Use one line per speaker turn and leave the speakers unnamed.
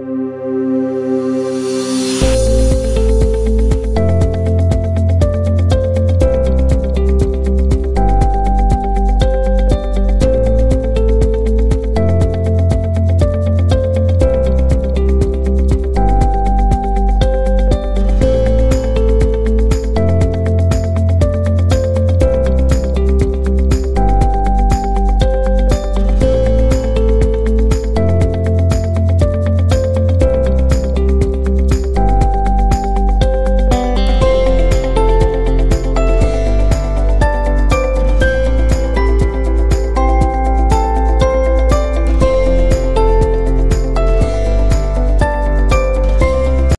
Música